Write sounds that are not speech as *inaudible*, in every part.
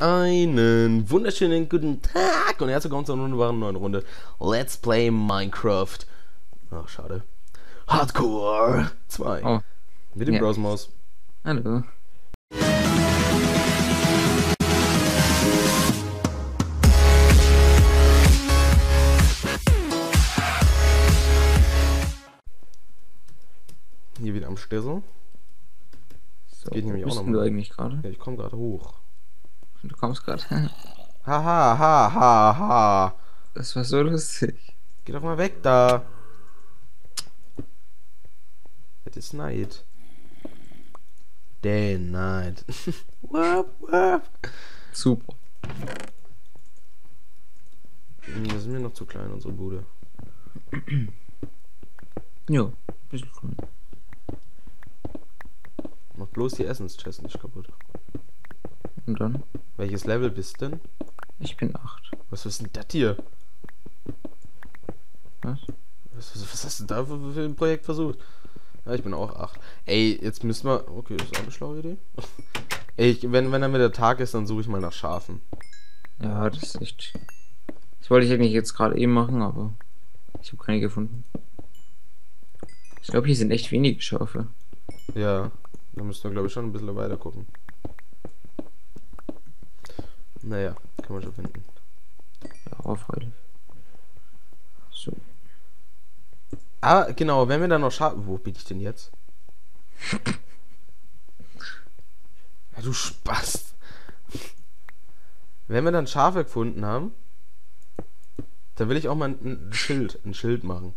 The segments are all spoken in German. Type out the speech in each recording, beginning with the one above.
Einen wunderschönen guten Tag und herzlich willkommen zu einer wunderbaren neuen Runde Let's Play Minecraft. Ach, schade. Hardcore 2. Oh. Mit dem Ja. Browsermaus. Hallo. Hier wieder am Stissel. So, geht nämlich wo auch bist noch denn du eigentlich gerade? Ja, ich komme gerade hoch. Du kommst gerade. Haha, ha, ha, ha. Das war so lustig. Geh doch mal weg da. Es ist Neid. Der Neid. wap, wap. Super. Das ist mir noch zu klein, unsere Bude. Jo, bisschen cool. Mach bloß die Essenschest nicht kaputt. Und dann? Welches Level bist denn? Ich bin 8. Was ist denn das hier? Was? Was, was, was hast du da für, für ein Projekt versucht? Ja, ich bin auch 8. Ey, jetzt müssen wir. Okay, das ist auch eine schlaue Idee. *laughs* Ey, ich, wenn, wenn dann wieder Tag ist, dann suche ich mal nach Schafen. Ja, das ist echt. Das wollte ich eigentlich jetzt gerade eben machen, aber ich habe keine gefunden. Ich glaube, hier sind echt wenige Schafe. Ja, da müssen wir, glaube ich, schon ein bisschen weiter gucken. Naja, kann man schon finden. Ja, freilich. So. Ah, genau, wenn wir dann noch Schafe. Wo bin ich denn jetzt? *laughs* ja, du Spaß. Wenn wir dann Schafe gefunden haben, dann will ich auch mal ein, ein Schild, ein Schild machen.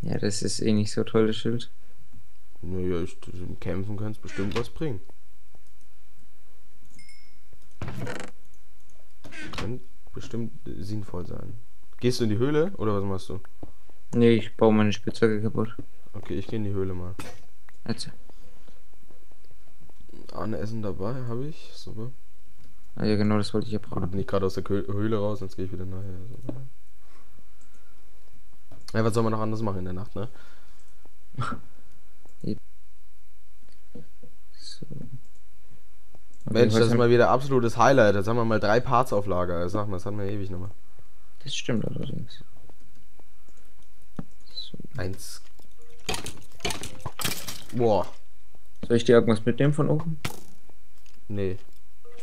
Ja, das ist eh nicht so toll, das Schild. Naja, ich, im Kämpfen kann es bestimmt was bringen. Bestimmt sinnvoll sein. Gehst du in die Höhle oder was machst du? Nee, ich baue meine Spitzhacke kaputt. Okay, ich gehe in die Höhle mal. Jetzt. Ein Essen dabei habe ich. Super. Ah, ja, genau, das wollte ich ja braten. bin ich gerade aus der Höhle raus, jetzt gehe ich wieder nachher. Super. Ja, was soll man noch anders machen in der Nacht, ne? *laughs* So. Mensch, das ist haben- mal wieder absolutes Highlight. Jetzt haben wir mal drei Parts auf Lager. Das, sagt man, das hatten wir ewig mehr. Das stimmt allerdings. So. Eins. Boah. Soll ich dir irgendwas mitnehmen von oben? Nee.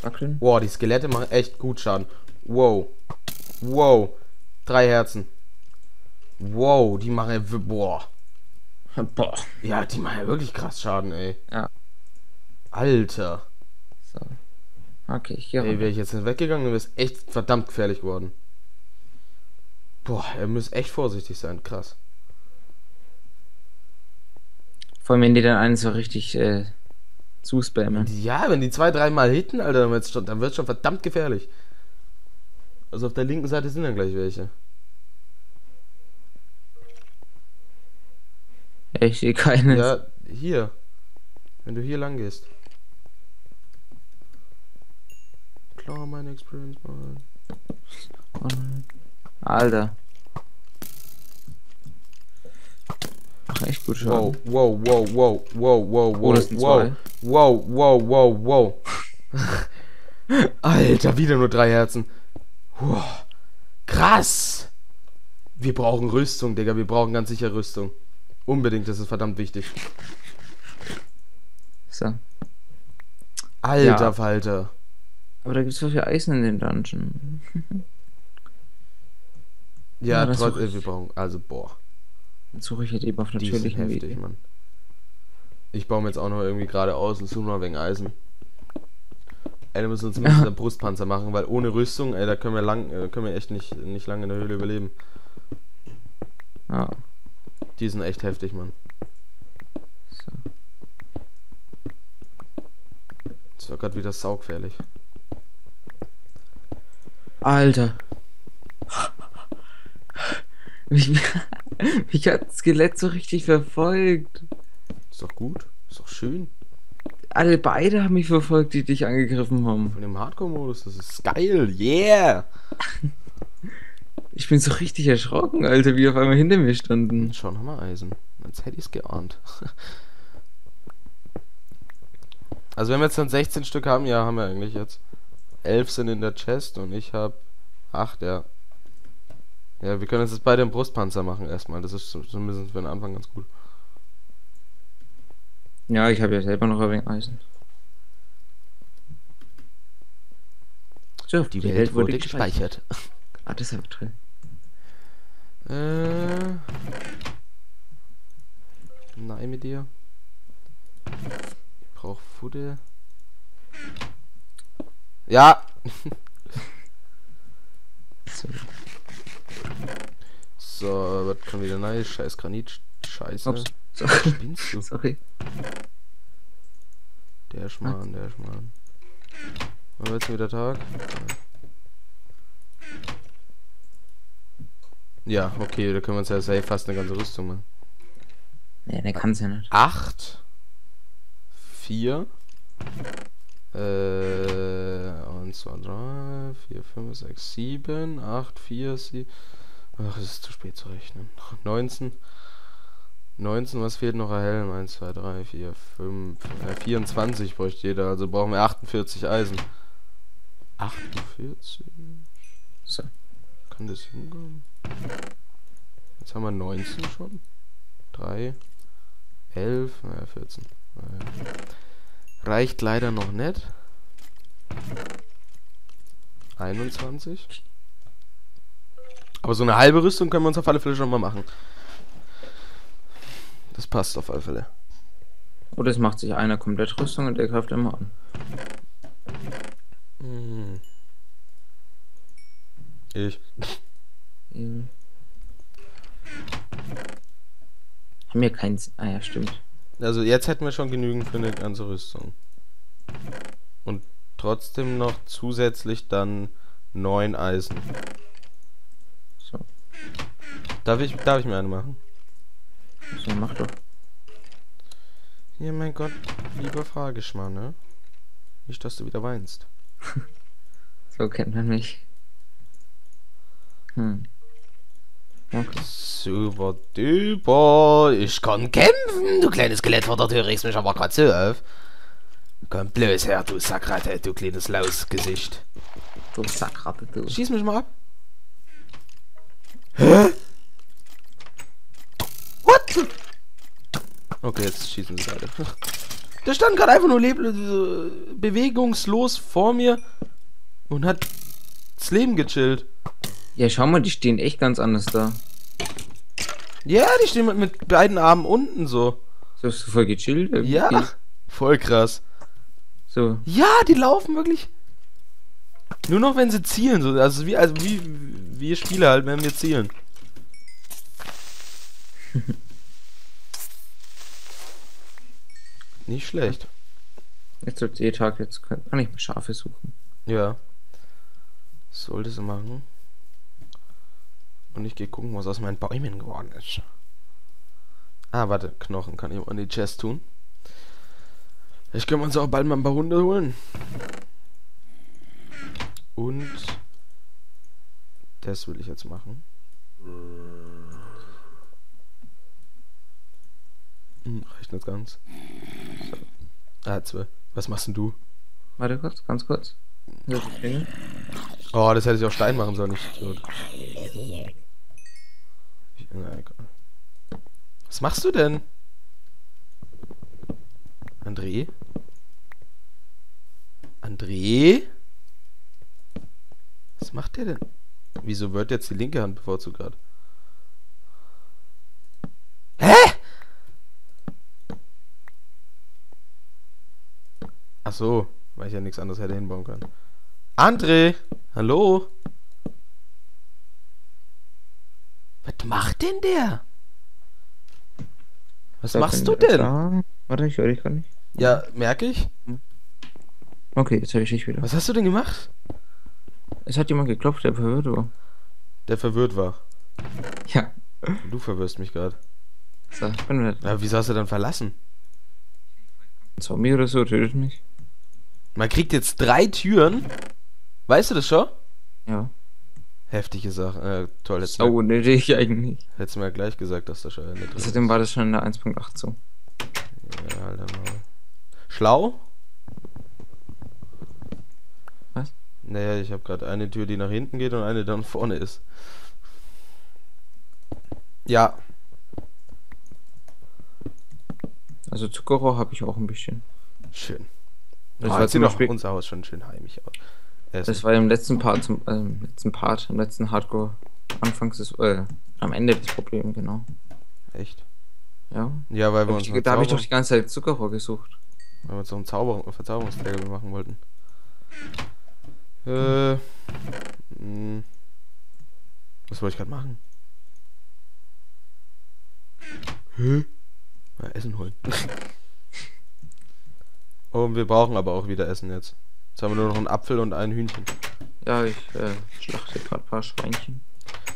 Wackeln? Boah, die Skelette machen echt gut Schaden. Wow. Wow. Drei Herzen. Wow, die machen ja. Boah. *laughs* Boah. Ja, die machen ja wirklich krass Schaden, ey. Ja. Alter. So. Okay, ich gehe Ey, wäre ich jetzt nicht weggegangen, wäre es echt verdammt gefährlich geworden. Boah, ihr müsst echt vorsichtig sein. Krass. Vor allem, wenn die dann einen so richtig äh, zuspammen. Ja, wenn die zwei, dreimal hitten, Alter, dann wird's schon, dann wird's schon verdammt gefährlich. Also auf der linken Seite sind dann gleich welche. Ja, ich sehe keinen. Ja, hier. Wenn du hier lang gehst. Klar, meine Experience mal. Oh nein. Alter. Ach, echt gut Wow, schon. wow, wow, wow, wow, wow, Oh, wow, wow, zwei. wow, wow, wow, wow. *laughs* Alter, wieder nur drei Herzen. Wow. Krass. Wir brauchen Rüstung, Digga. Wir brauchen ganz sicher Rüstung. Unbedingt, das ist verdammt wichtig. So. Alter Ja. Falter. Aber da gibt's so viel Eisen in den Dungeon. Ja, Ja, das trotz, brauchen, also boah, Dann suche ich jetzt eben auf natürlichen heftig, Wege. Mann. Ich baue mir jetzt auch noch irgendwie gerade aus und suche noch wegen Eisen. Ey, da müssen wir uns zumindest *laughs* einen Brustpanzer machen, weil ohne Rüstung, ey, da können wir lang, äh, können wir echt nicht, nicht lange in der Höhle überleben. Ja. Die sind echt heftig, Mann. So. Das war gerade wieder saugfährlich. Alter. Mich, mich hat das Skelett so richtig verfolgt. Ist doch gut. Ist doch schön. Alle beide haben mich verfolgt, die dich angegriffen haben. Von dem Hardcore-Modus, das ist geil. Yeah! Ich bin so richtig erschrocken, Alter, wie auf einmal hinter mir standen. Schon haben wir Eisen. Als hätte ich es geahnt. Also wenn wir jetzt dann 16 Stück haben, ja, haben wir eigentlich jetzt. 11 sind in der Chest und ich habe 8, ja. Ja, wir können jetzt beide im Brustpanzer machen erstmal. Das ist zumindest für den Anfang ganz gut. Ja, ich habe ja selber noch ein wenig Eisen. So, Die Welt wurde gespeichert. Ah, das ist aber toll. Äh. Nein mit dir. Ich brauch Futter. Ja! So. Wird schon wieder nice. Scheiß Granit. Scheiße. Ups. So. *laughs* Spinnst du? Sorry. Der Schmarrn, der Schmarrn. Wann wird's wieder Tag? Ja, okay, da können wir uns ja safe fast eine ganze Rüstung machen. Nee, der kann's ja nicht. 8 4 äh, und 2, 3, 4, 5, 6, 7, 8, 4, 7. Ach, es ist zu spät zu rechnen. 19. 19, was fehlt noch? Ein Helm. 1, 2, 3, 4, 5, äh, 24 bräuchte jeder. Also brauchen wir 48 Eisen. 48? So. Kann das hinkommen? Jetzt haben wir 19 schon. 3, 11, naja, 14. Naja. Reicht leider noch nicht. 21. Aber so eine halbe Rüstung können wir uns auf alle Fälle schon mal machen. Das passt auf alle Fälle. Oder es macht sich einer komplett Rüstung und der greift immer an. Hm. Ich. Ähm. Haben wir keins. Ah ja, stimmt. Also jetzt hätten wir schon genügend für eine ganze Rüstung. Und trotzdem noch zusätzlich dann neun Eisen. So. Darf ich, darf ich mir eine machen? So, mach doch. Ja, mein Gott, lieber Frageschmarrn, ne? Nicht, dass du wieder weinst. *laughs* So kennt man mich. Hm. Okay. Super duper, ich kann kämpfen, du kleines Skelettwort, du regst mich aber grad so auf. Komm bloß her, du Sakratte, du kleines Lausgesicht. Du Sackratte, du. Schieß mich mal ab. Hä? What? Okay, jetzt schießen sie beide. Der stand gerade einfach nur leblos, bewegungslos vor mir und hat das Leben gechillt. Ja, schau mal, die stehen echt ganz anders da. Ja, die stehen mit, mit beiden Armen unten so. So ist voll gechillt. irgendwie. Ja, voll krass. So. Ja, die laufen wirklich. Nur noch wenn sie zielen, so. Also wie, also wie wir Spieler halt, wenn wir zielen. *laughs* Nicht schlecht. Jetzt wird eh Tag, jetzt kann, kann ich mal Schafe suchen. Ja. Sollte sie machen. Und ich gehe gucken, was aus meinen Bäumen geworden ist. Ah, warte, Knochen kann ich auch in die Chest tun. Ich können wir uns auch bald mal ein paar Hunde holen. Und das will ich jetzt machen. Hm, reicht nicht ganz. So. Ah, zwei. Was machst denn du? Warte kurz, ganz kurz. Oh, das hätte ich auf Stein machen sollen, ich Idiot. Ich- na, egal. Was machst du denn? André? André? Was macht der denn? Wieso wird jetzt die linke Hand bevorzugt gerade? Hä? Ach so, weil ich ja nichts anderes hätte hinbauen können. André, hallo? Was macht denn der? Was So, machst du denn? da- Warte, ich höre dich gar nicht. Ja, merke ich. Okay, jetzt höre ich dich wieder. Was hast du denn gemacht? Es hat jemand geklopft, der verwirrt war. Der verwirrt war. Ja. Du verwirrst mich gerade. So, ich bin wieder Ja, wieso hast du dann verlassen? ein Zombie oder so, tötet mich. Man kriegt jetzt drei Türen. Weißt du das schon? Ja heftige Sache, Äh, toll, hättest so unnötig ne, eigentlich. Hättest du mir ja gleich gesagt, dass das schon nicht drin Außerdem war das schon in der 1.8 so. Ja, Alter, mal. Schlau? Was? Naja, ich habe gerade eine Tür, die nach hinten geht und eine, die dann vorne ist. Ja. Also Zuckerrohr habe ich auch ein bisschen. Schön. Ah, das ah, sieht doch unser Haus schon schön heimisch aus. Essen. das war im letzten Part, zum, äh, im letzten Part, im letzten Hardcore, anfangs des, äh, am Ende des Problems, genau. Echt? Ja. Ja, weil wir Hab uns ich, da habe ich doch die ganze Zeit Zuckerrohr gesucht. weil wir uns noch einen Zauber Verzauberungsträger machen wollten. Äh. mh. Was wollte ich gerade machen? Hä? Na, Essen holen. *laughs* und wir brauchen aber auch wieder Essen jetzt. Jetzt haben wir nur noch einen Apfel und ein Hühnchen. Ja, ich äh, schlachte gerade ein paar Schweinchen.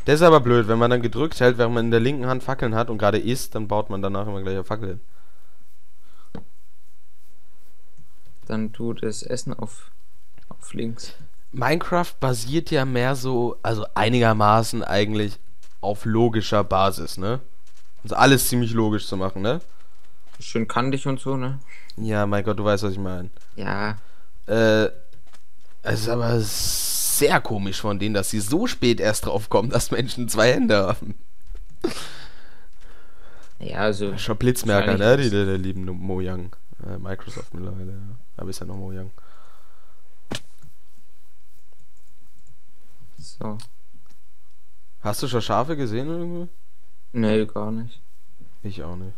Das ist aber blöd, wenn man dann gedrückt hält, während man in der linken Hand Fackeln hat und gerade isst, dann baut man danach immer gleich eine Fackel hin. Dann tu das Essen auf, auf links. Minecraft basiert ja mehr so, also einigermaßen eigentlich auf logischer Basis, ne? Also alles ziemlich logisch zu machen, ne? Schön kantig und so, ne? Ja, mein Gott, du weißt, was ich meine. Ja. Äh, es ist aber sehr komisch von denen, dass sie so spät erst drauf kommen, dass Menschen zwei Hände haben. Ja, also. Schon Blitzmerker, ne? Die, der, der lieben Mojang. Äh, Microsoft mittlerweile, ja. Aber ist ja noch Mojang. So. Hast du schon Schafe gesehen irgendwo? Nee, gar nicht. Ich auch nicht.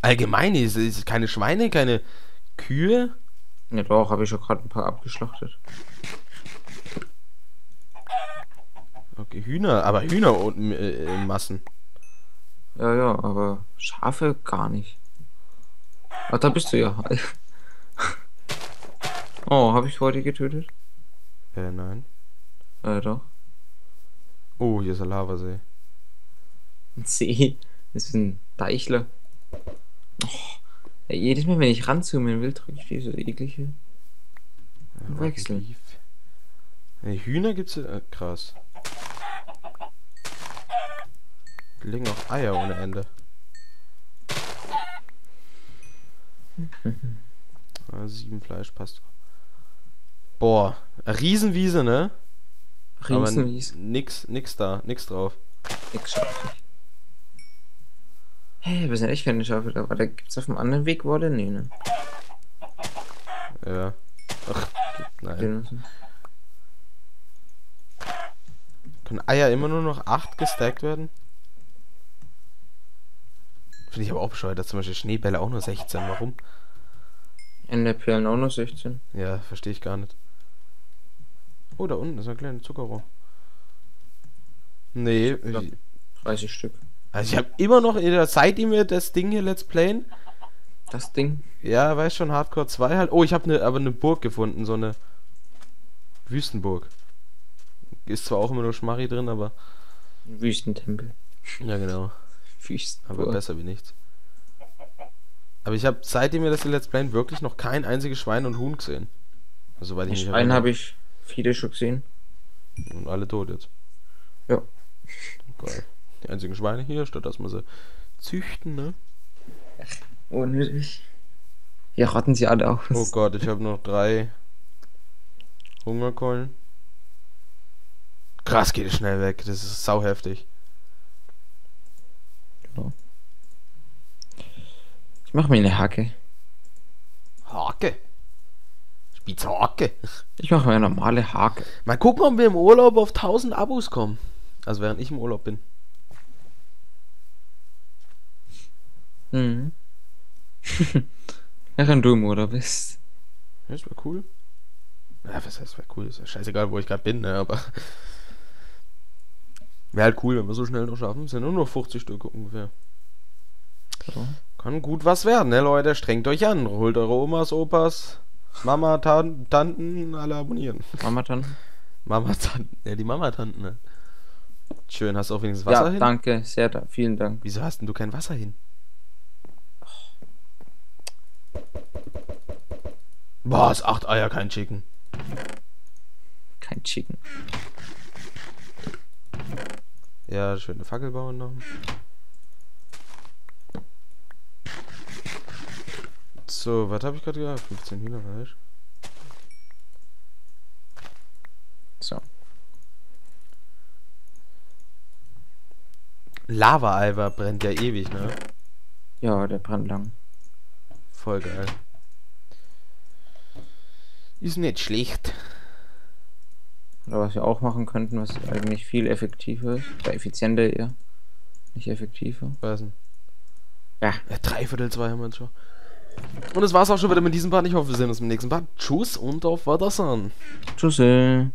Allgemein ist es keine Schweine, keine Kühe. Ja, doch, habe ich schon gerade ein paar abgeschlachtet. Okay, Hühner, aber Hühner unten äh, in Massen. Ja, ja, aber Schafe gar nicht. Ach, da bist du ja. *laughs* oh, habe ich heute getötet? Äh, nein. Äh, doch. Oh, hier ist ein Lavasee. Ein See. Das ist ein Deichler. Ja, jedes Mal, wenn ich ranzoomen will, drücke ich diese eklige. Wechseln. Beef. Äh, Hühner gibt's äh, krass. Die legen auch Eier ohne Ende. *laughs* ah, sieben Fleisch passt. Boah, Riesenwiese, ne? Aber Riesenwies. nix, nix da, nix drauf. Nix Schafe. Hä, hey, wir sind echt keine Schafe da. Warte, gibt's auf dem anderen Weg Wolle? Nee, ne? Ja. Ach, nein. Können Eier immer nur noch 8 gestackt werden? Finde ich aber auch bescheuert, dass zum Beispiel Schneebälle auch nur 16. Warum? Enderperlen auch noch 16. Ja, verstehe ich gar nicht. Oh, da unten ist ein kleiner Zuckerrohr. Nee, ich, 30 Stück. Also ich habe immer noch, seitdem wir das Ding hier Let's Playen, Das Ding. ja, weiß schon, Hardcore 2 halt. Oh, ich habe ne, aber eine Burg gefunden, so eine Wüstenburg. Ist zwar auch immer nur Schmarri drin, aber. Wüstentempel. Ja, genau. Wüstenburg. Aber besser wie nichts. Aber ich habe seitdem wir das hier Let's Playen wirklich noch kein einziges Schwein und Huhn gesehen. Also, weil ich Einen habe ich viele schon gesehen. Und alle tot jetzt. Ja. Die einzigen Schweine hier, statt dass wir sie züchten, ne? Unnötig. Hier rotten sie alle aus. Oh Gott, ich habe noch drei Hungerkeulen. Krass, geht es schnell weg. Das ist sauheftig. Ich mache mir eine Hacke. Hake. Spitzhake. Ich mache mir eine normale Hake. Mal gucken, ob wir im Urlaub auf 1000 Abos kommen. Also während ich im Urlaub bin. Mhm. *laughs* Während du im Urlaub bist. Ja, das wäre cool. Ja, was heißt, wäre cool? Ist ja scheißegal, wo ich gerade bin, ne? Aber. *laughs* Wäre halt cool, wenn wir so schnell noch schaffen. Sind nur noch 50 Stück ungefähr. So. Kann gut was werden, ne, Leute? Strengt euch an. Holt eure Omas, Opas, Mama, Tan Tanten, alle abonnieren. Mama dann. Mama, Tanten. Ja, die Mama, Tanten, ne? Schön, hast du auch wenigstens Wasser Ja, hin? danke. Sehr da vielen Dank. Wieso hast denn du kein Wasser hin? Boah, ist acht Eier kein Chicken. Kein Chicken. Ja, schöne Fackel bauen noch. So, was habe ich gerade gesagt? 15 Hühnerfleisch. So. Lava-Eimer brennt ja ewig, ne? Ja, der brennt lang. Voll geil. Ist nicht schlecht. Oder was wir auch machen könnten, was eigentlich viel effektiver ist. Oder effizienter eher. Nicht effektiver. Was denn? Ja. Ja, dreiviertel zwei haben wir jetzt schon. Und das war's auch schon wieder mit diesem Part. Ich hoffe, wir sehen uns im nächsten Part. Tschüss und auf Wiedersehen. Tschüssi.